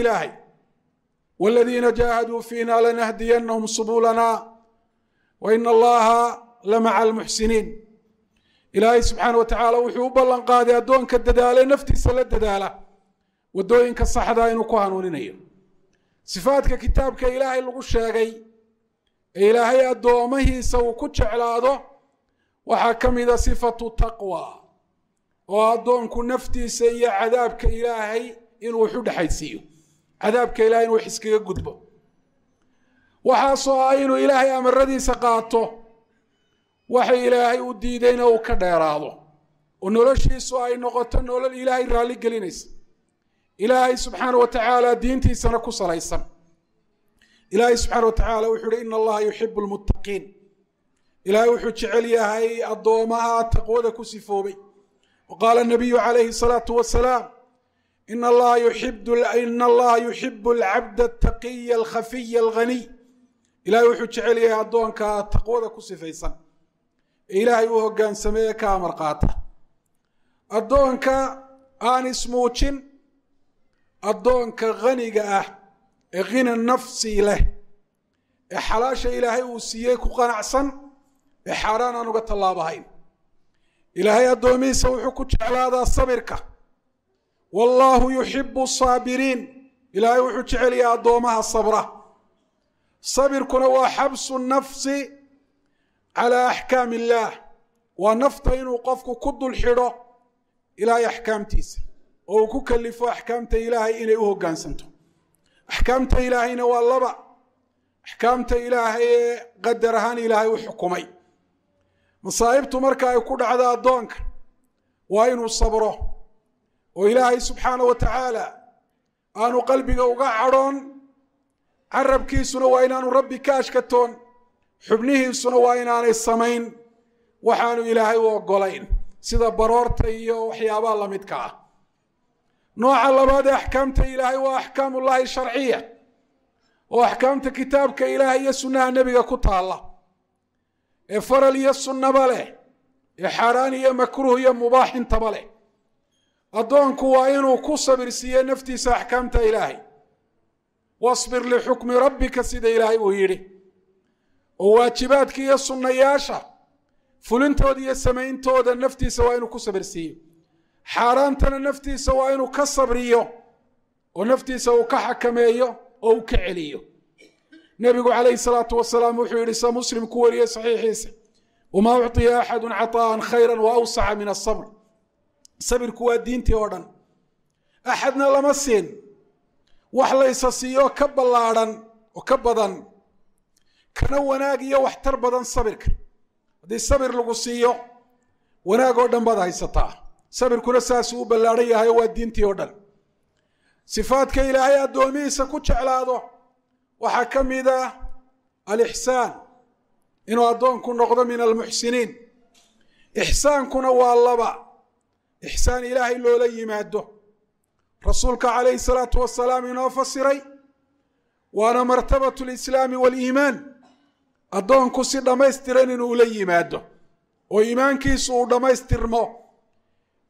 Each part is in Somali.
ilaahay waaladiina jaahaduu fiina lanahdiyanahum subulana wa ina allaha la maca almuxsiniin ilaahay subxaana wa tacaala wuxuu u ballan qaaday addoonka dadaale naftiisa la dadaala waddooyinka saxdaa inuu ku hanuuninayo sifaadka kitaabka ilaahay lagu sheegay ee ilaahay addoomahiisa uu ku jeclaado waxaa ka mida sifatu taqwa oo addoonku naftiisa iyo cadaabka ilaahay inuu wax u dhexaysiiyo cadaabka ilahay inuu wax iskaga gudbo. Waxaasoo ah inuu ilaahay amaradiisa qaato. Waxa ilaahay u diidayna uu ka dheeraado. Oo noloshiisu ay noqoto nolol ilaahay raalli gelinaysa. Ilaahay subxaana wa tacaala diintiisana ku salaysan. Ilaahay subxaana wa tacaala wuxuu uhi ina allaha yuxibu lmuttaqiin ilaahay wuxuu jecel yahay addoomaha taqwada ku sifoobay. Wa qaala nabiyu calayhi salaatu wasalaam ina allaha yuxibu alcabda altaqiya alkhafiya alghaniy ilahay wuxuu jecel yahay addoonka taqwada ku sifaysan ee ilaahay u hogaansameeye ka amar qaata addoonka aan ismuujin addoonka haniga ah ee khina nafsi leh ee xalaasha ilaahay uu siiyey ku qanacsan ee xaaraan aan uga tallaabahayn ilaahay addoomihiisa wuxuu ku jeclaadaa sabirka wallaahu yuxibu saabiriin ilaahay wuxuu jecel yahay addoomaha sabra. Sabirkuna waa xabsu nafsi calaa axkaam illaah waa nafta inuu qofku ku dul xidho ilaahay axkaamtiisa oo uu ku kalifo axkaamta ilaahay inay u hoggaansanto axkaamta ilaahayna waa laba. Axkaamta ilaahay ee qadar ahaan ilaahay u xukumay. Masaa'ibtu marka ay ku dhacdo addoonka waa inuu sabro oo ilaahay subxaana wa tacaala aanu qalbiga uga cadhoon carabkiisuna waa inaanu rabbi ka ashkatoon xubnihiisuna waa inaanay samayn waxaanu ilaahay u oggolayn sida baroorta iyo waxyaabaha la midka ah. Nooca labaad ee axkaamta ilaahay waa axkaamullaahi sharciya oo axkaamta kitaabka ilaahay iyo sunnaha nebiga ku taalla. Ee faral iyo sunnaba leh ee xaaraan iyo makruuh iyo mubaax intaba leh addoonku waa inuu ku sabirsiiye naftiisa axkaamta ilaahay. Wasbir lixukmi rabbika sida ilaahay uu yidhi. Oo waajibaadka iyo sunnayaasha fulintooda iyo samayntooda naftiisa waa inuu ku sabirsiiyo. Xaaraantana naftiisa waa inuu ka sabriyo oo naftiisa uu ka xakameeyo oo uu ka celiyo. Nebigu calayhi salaatu wasalaam wuxuu yidhi sa muslim ku wariyey saxiixiisa. Wamaa ucطiya axadu caطaa'an khayra wa awsaca min asabr sabirku waa diintii oo dhan. Axadna lama siin. Wax laysa siiyo ka ballaadhan oo ka badan. Kana wanaag iyo waxtar badan sabirka. Haddii sabir lagu siiyo wanaag oo dhan baad haysataa. Sabirkuna saasuu u ballaadhan yahay waa diintii oo dhan. Sifaadka ilaahay addoomihiisa ku jeclaado waxaa ka mid ah alixsaan inuu addoonku noqdo min almuxsiniin ixsaankuna waa laba ixsaan ilaahay loola yimaado rasuulka calayhi salaatu wasalaam inoo fasiray waana martabatu lislaami waaliimaan addoonku si dhammaystiran inuu ula yimaado oo iimaankiisu uu dhammaystirmo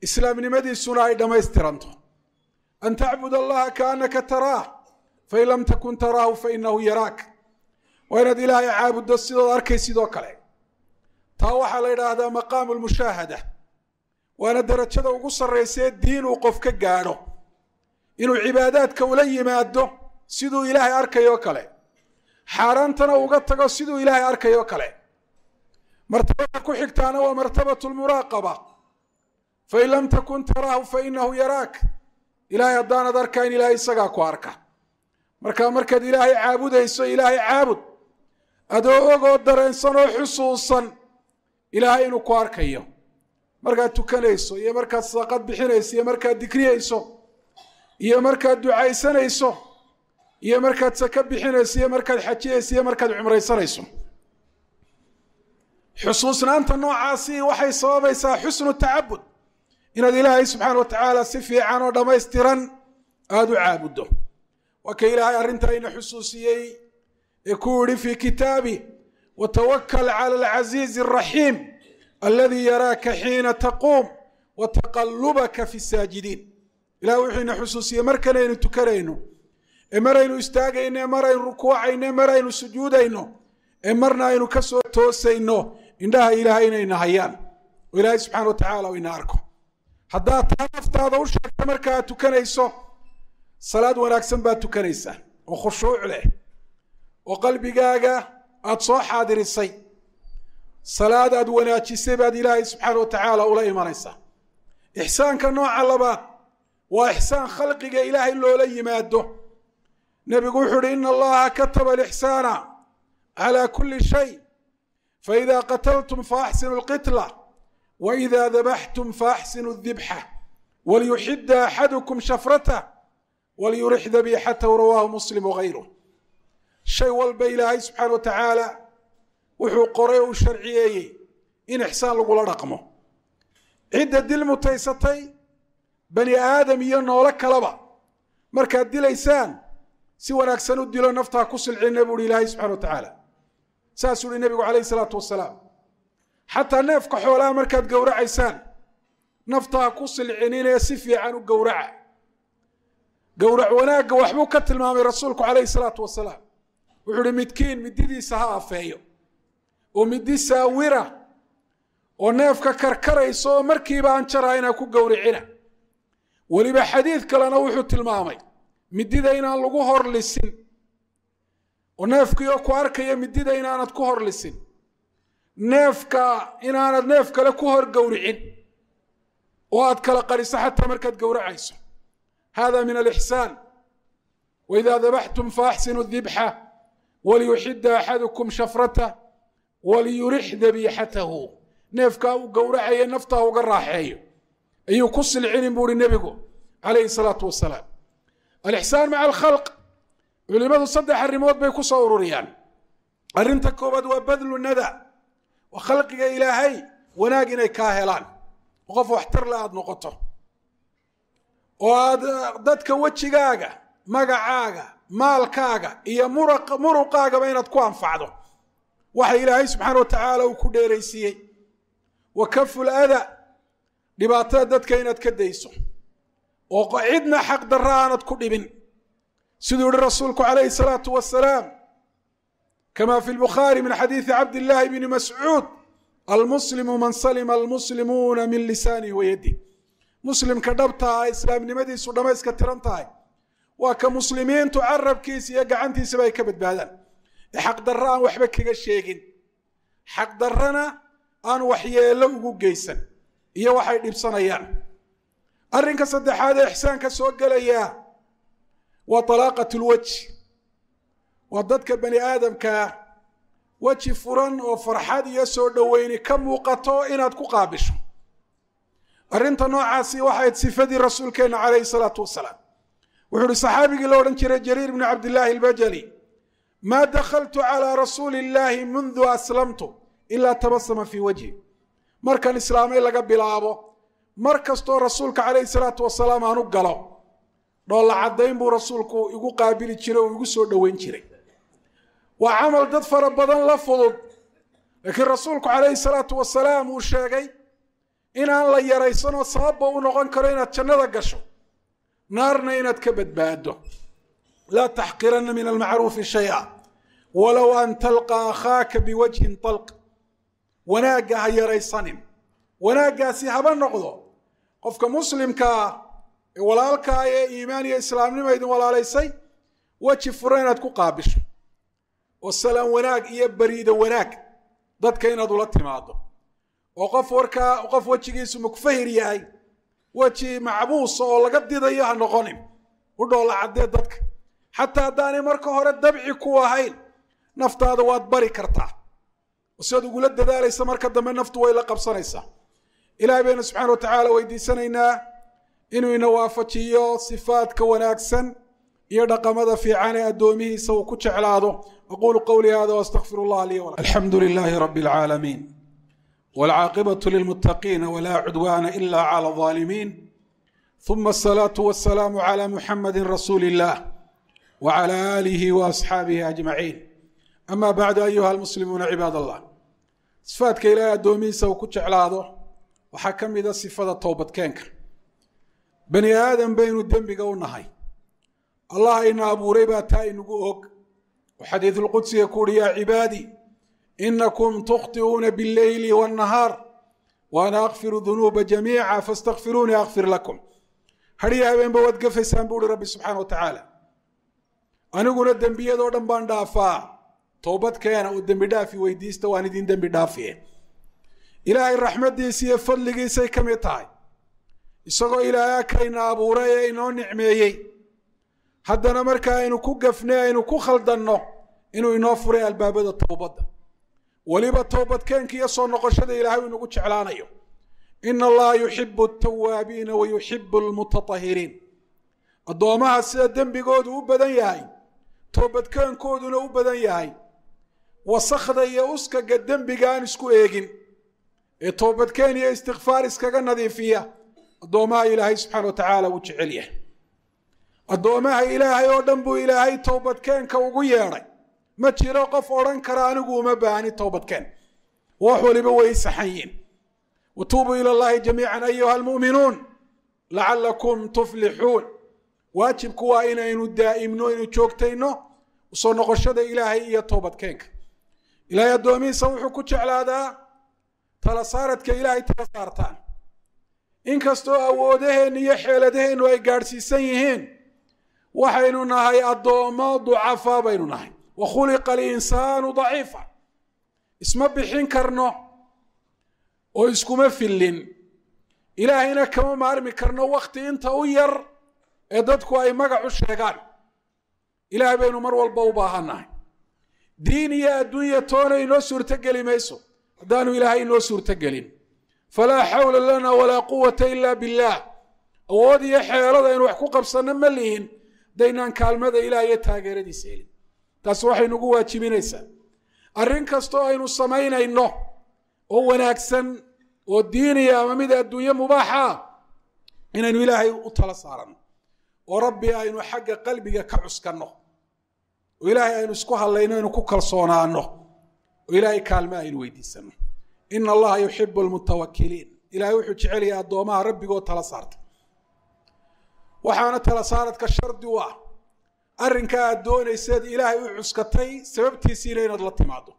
islaamnimadiisuna ay dhammaystiranto an tacbud allaha kaannaka taraah fain lam takun taraahu fainahu yaraak waa inaad ilaahay caabuddo sidood arkay sidoo kale taa waxaa la yidhaahdaa maqaamu lmushaahada waana darajada ugu sarraysee diin uu qof ka gaadho. Inuu cibaadaadka ula yimaado siduu ilaahay arkayoo kale. Xaaraantana uga tago siduu ilaahay arkayoo kale. Martabada ku xigtaana waa martabatu lmuraaqaba fain lam takun taraahu fainahu yaraak. Ilaahay haddaanad arkayn ilaahay isagaa ku arka. Marka markaad ilaahay caabudayso ilaahay caabud. Adoo ogoo dareensan oo xusuusan ilaahay inuu ku arkayo markaad tukanayso iyo markaad sadaqad bixinayso iyo markaad dikriyayso iyo markaad ducaysanayso iyo markaad saka bixinayso iyo markaad xajiyayso iyo markaad cumraysanayso. Xusuusnaanta noocaasi waxay sababaysaa xusnu tacabud. Inaad ilaahay subxaana wa tacaala si fiican oo dhammaystiran aada u caabuddo waa ka ilaahay arrintaa ina xusuusiyey ee ku yidhi fii kitaabi watawakal cala alcasiizi alraxiim aladii yaraaka xiina taquum wa taqallubaka fi saajidiin. Ilahay wuxuu ina xusuusiyey markanaynu tukanayno ee maraynu istaagayno ee maraynu rukuucayno ee maraynu sujuudayno ee marna aynu ka soo toosayno indhaha ilaahay inayna hayaan. Oo ilaahay subxana wa tacaala ina arko. Haddaad taa naftaada u sheegta marka aad tukanayso salaad wanaagsan baad tukanaysaa oo khushuuc leh oo qalbigaaga aada soo xaadirisay salaad aad wanaajisay baad ilaahay subxaana wa tacaala ula imanaysaa ixsaanka nooca labaad waa ixsaan khalqiga ilaahay loola yimaado. Nebigu wuxuu uhi ina allaha kataba alixsaana calaa kulli shay faida qataltum faaxsinu lqitla waida dabaxtum faaxsinu dibxa waliyuxida axadukum shafratah waliyurix dabiixatahu rawaahu muslim wagayruh shay walba ilaahay subxaana wa tacaala wuxuu qoray u sharciyeeyey in ixsaan lagula dhaqmo. Cidda dil mutaysatay bani aadam iyo noolo kaleba markaad dilaysaan si wanaagsan u dilo naftaa ku silcina buuhi ilaahay subxana wa tacaala. Saasuu uhi nebigu calayhi salaatu wasalaam xataa neefka xoolaha markaad gowracaysaan naftaa ku silcininee si fiican u gowraca. Gowrac wanaagga waxbuu ka tilmaamay rasuulku calayhi salaatu wasalaam wuxuu uhi midkiin mididiisa ha afeeyo midi saawira oo neefka karkaraysa oo markiiba aan jarahayna ku gowricina weliba xadiid kalena wuxuu tilmaamay midida inaan lagu horlisin. Oo neefkiioo ku arkaya midida inaanad ku horlisin. Neefka inaanad neef kale ku hor gowricin oo aad kala qariso xataa markaad gowracayso hada min alixsaan waida dabaxtum faaxsinu dibxa waliyuxida axadukum shafratah waliyurix dabiixatahu neefkaa uu gowracaya naftaa uga raaxeeyo ayuu ku silcinin buuhi nebigu calayhi salaatu wasalaam alixsaan maca alkhalq culimadu saddex arrimood bay ku soo ururiyaan arrinta koowaad waa badlu nada waa khalqiga ilaahay wanaag inay kaa helaan oo qof waxtar le aada noqoto oo aad dadka wejigaaga magacaaga maalkaaga iyo muruqaagaba inaad ku anfacdo waxa ilaahay subxaana wa tacaala uu ku dheeraysiiyey. Wa kaful ada dhibaatada dadka inaad ka dayso. Oo cidna xaq darra aanad ku dhibin. Siduu yihi rasuulku calayhi salaatu wasalaam kama fi lbukhaari min xadiidi cabdillaahi bni mascuud almuslimu man salima almuslimuuna min lisaanihi wa yadih muslimka dhabtaa islaamnimadiisu dhammayska tiran tahay. Waa ka muslimiintu carabkiisa iyo gacantiisaba ay ka badbaadaan ee xaqdarra aan waxba kaga sheegin xaqdarrana aan waxyeello ugu geysan iyo waxay dhibsanayaan arrinka saddexaad ee ixsaanka soo gelayaa waa talaaqat lwejhi waa dadka bani aadamkaa weji furan oo farxad iyo soo dhoweyni ka muuqato inaad ku qaabisho arrinta noocaasi waxayd sifadii rasuulkeenna calayhi salaatu wasalaam wuxuu uhi saxaabigii la odhan jiray jariir bni cabdillaahi albajali maa dakhaltu calaa rasuuli illaahi mundu aslamtu ilaa tabasama fii wajhi. Markan islaamay laga bilaabo mar kastoo rasuulka calayhi salaatu wasalaam aan u galo dhoolla caddayn buu rasuulku igu qaabili jiray oo igu soo dhoweyn jiray. Waa camal dad fara badan la fudud laakiin rasuulku calayhi salaatu wasalaam uu sheegay inaan la yaraysanoo sababba u noqon karo inaad jannada gasho naarna inaad ka badbaado laa taxqiranna min almacruufi shaya walow an talqa akhaaka biwajhin talq wanaagga ha yaraysanin wanaaggaasi haba noqdo qofka muslimkaa ee walaalkaa ee iimaan iyo islaamnimo idin walaalaysay weji fura inaad ku qaabisho oo salaan wanaag iyo bariida wanaag dadka inaad ula timaado oo qof warkaa qof wejigiisu mukfahir yahay weji macbuusa oo laga didayo ha noqonin u caddee dadka xataa haddaanay marka hore dabci ku ahayn naftaada waad bari kartaa. Sidaad ugula dadaalaysa marka dambe naftu way la qabsanaysaa. Ilahay baynu subxaana wa tacaala weydiisanaynaa inuu ina waafajiyo sifaadka wanaagsan iyo dhaqamada fiican ee addoomihiisa uu ku jeclaado. Aquulu qowlii hada wastakfir llah lii alxamdu lilaahi rabi alcaalamiin wlcaaqibatu lilmuttaqiina wlaa cudwaana ila cala alaalimiin uma asalaatu wasalaamu cala muxamadi rasuuli illah wcalى aalihi waasxaabihi ajmaciin ama bacdu ayuha almuslimuuna cibaad allah sifaadka ilaahay addoomihiisa uu ku jeclaado waxaa ka mida sifada toobadkeenka bani aadan baynu dembiga u nahay allah ina abuuray baa taa inagu og oo xadiisulqudsiga ku uhi yaa cibaadii inakum tukhti'uuna billeyli waannahaar waana akfiru dunuuba jamiica faastakfiruunii akfir lakum hadhiyo habeenba waad gafaysaan buu rabbi subxaana wa aniguna dembiyadoo dhan baan dhaafaa toobad keena oo dembi dhaafi weydiista waan idin dembi dhaafiye ilaahay raxmaddiisa iyo fadligiisay ka mid tahay isagoo ilaahay akayna abuuray ee inoo nicmeeyey haddana marka aynu ku gafnay aynu ku khaldanno inuu inoo furay albaabada towbadda weliba toobadkeenka iyo soo noqoshada ilaahay uu inagu jeclaanayo ina allaha yuxibu altawaabiina wa yuxibu almutatahiriin addoomaha sida dembigoodu u badan yahay toobadkeenkooduna u badan yahay wasakhda iyo uskaga dembiga aan isku eegin ee toobadkeen iyo istikfaar iskaga nadiifiya addoomaha ilaahay subxaana wa tacaala uu jecel yahay addoomaha ilaahay oo dhan buu ilaahay toobadkeenka ugu yeedhay ma jiro qof odhan kara anigu uma baahni toobadkeen wax waliba way saxan yiin watuubuu ila allahi jamiican ayuha almu'minuun lacalakum tuflixuun waajibku waa inaynu daa'imno inu joogtayno u soo noqoshada ilaahay iyo toobadkeenka ilaahay addoomihiisa wuxuu ku jeclaadaa tala saaradka ilaahay tala saartaan. Inkastoo awoodaheenna iyo xeeladaheennu ay gaadhsiisan yihiin waxaynu nahay addoommo ducafaa baynu nahay. Wa khuliqa alinsaanu daciifa. Isma bixin karno oo iskuma fillin. Ilaahayna kama maarmi karno wakhti inta u yar ee dadku ay magac u sheegaan ilaahay baynu mar walba u baahannahay diin iyo adduunya toona inoo suurtogeli mayso. Haddaanu ilaahay inoo suurtogelin falaa xawla lana walaa quwata ila billaah awood iyo xeelada aynu wax ku qabsanno ma lihin. Daynaan kaalmada ilaah iyo taageeradiisa helin. Taasi waxay nagu waajibinaysaa. Arrin kastoo aynu samaynayno oo wanaagsan oo diiniya ama mid adduunye mubaaxa inaynu ilaahay u tala saaranno oo rabbi aynu xagga qalbiga ka cuskanno. Oo ilaahay aynu isku hadlayno aynu ku kalsoonaano oo ilaahay kaalme aynu weydiisanno. Ina allaha yuxibu almutawakiliin ilahay wuxuu jecel yahay addoomaha rabbigoo tala saarta. Waxaana tala saaradka shardi u ah arrinka aad doonayseed ilaahay u cuskatay sababtiisiina inaad la timaado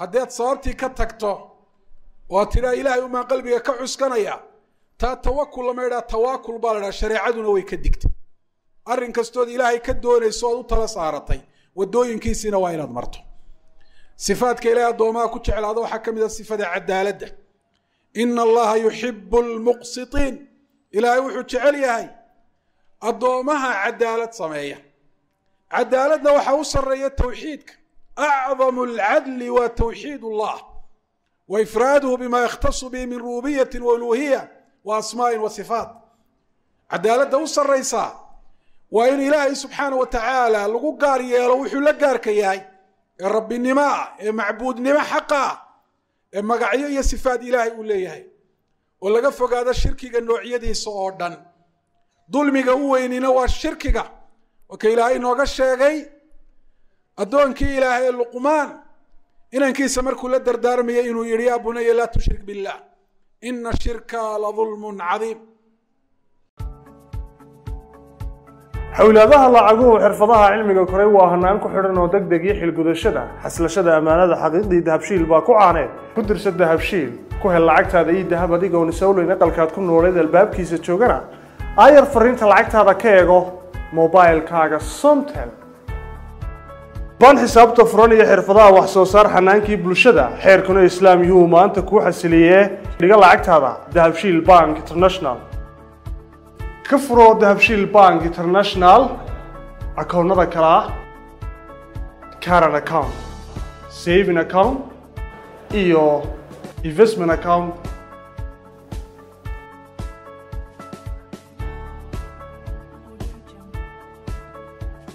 haddaad sababtii ka tagto oo ad tidhaa ilaahay umaan qalbiga ka cuskanaya taa tawakul lama idhaha tawaakul baa la dhaha shareecaduna way ka digtay. Arrin kastood ilaahay ka doonayso ood u tala saaratay waddooyinkiisiina waa inaad marto. Sifaadka ilaahay addoomaha ku jeclaada waxaa ka mid a sifada cadaaladda. Ina allaha yuxibu almuqsitiin ilaahay wuxuu jecel yahay addoomaha cadaalad sameeya. Cadaaladna waxaa u sarreeya towxiidka acdamu alcadli waa towxiid ullah wa ifraaduhu bima yakhtasu bihi min rububiyati wa uluhiya wa asmaa'in wa sifaat cadaaladda u sarraysaa waa in ilaahay subxaana wa tacaala lagu gaar yeelo wuxuu la gaarka yahay ee rabbinimo ah ee macbuudnimo xaqa ah ee magacyo iyo sifaat ilaahay uu leeyahay. Oo laga fogaado shirkiga noocyadiisa oo dhan. Dulmiga u weynina waa shirkiga. Oo ka ilaahay inooga sheegay addoonkii ilaahay ee luqmaan inankiisa markuu la dardaarmayay inuu yidhi yaa bunaya laa tushrik billah ina shirka la dulmun cadiim xowlaadaha lacaguhu xirfadaha cilmiga koray waa hanaan ku xidhan oo deg deg iyo xilgudashada xaslashada ammaanada xaqiiqdii dahabshiil baa ku caaneed ku dirsa dahabshiil ku hel lacagtaada iyo dahab adigoon isowleyn aqalkaad ku nooleed albaabkiisa joogana aayar fariinta lacagtaada ka eego mobilkaaga somtel baan xisaabta furan iyo xirfadaha wax soo saar xanaankii bulshada xeerkuna islaam yuhu maanta kuu xasiliyee dhiga lacagtaada dahabshiil bank international. Ka furo dahabshiil bank international akoonnada kale ah caran account saving account iyo investment account